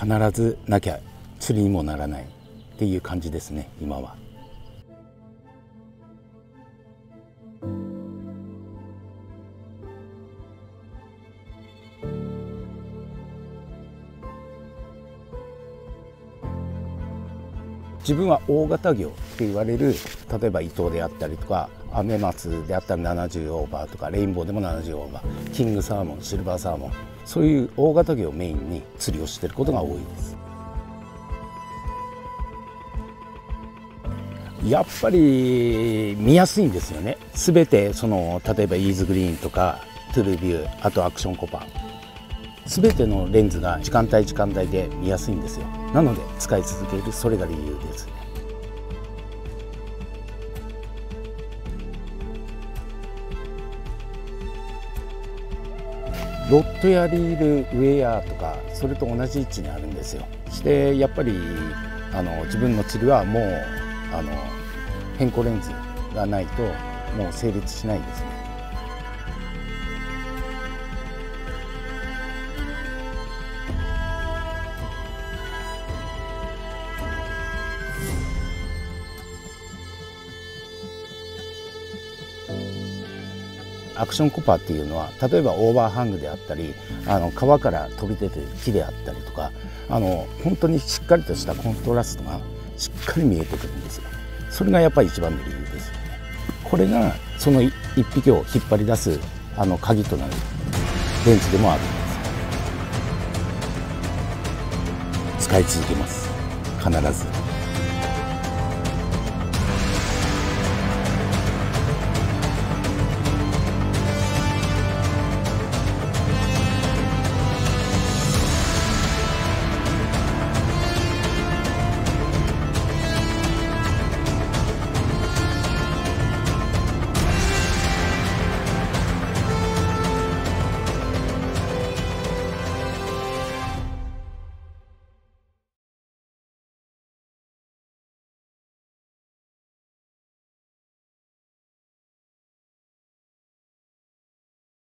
必ずなきゃ釣りにもならないっていう感じですね今は。自分は大型魚って言われる例えば伊藤であったりとかアメマスであったら70オーバーとかレインボーでも70オーバーキングサーモンシルバーサーモンそういう大型魚をメインに釣りをしていることが多いです。やっぱり見やすいんですよね。全てその例えばイーズグリーンとかトゥルービューあとアクションコパ全てのレンズが時間帯時間帯で見やすいんですよ。なので使い続けるそれが理由ですね。ロッドやリールウェアとかそれと同じ位置にあるんですよ。してやっぱりあの自分の釣りはもうあの変更レンズがないともう成立しないですね。アクションコパーっていうのは例えばオーバーハングであったりあの川から飛び出てる木であったりとかあの本当にしっかりとしたコントラストがしっかり見えてくるんですよ。それがやっぱり一番の理由ですよね。これがその一匹を引っ張り出すあの鍵となるレンズでもあるんです。使い続けます。必ず。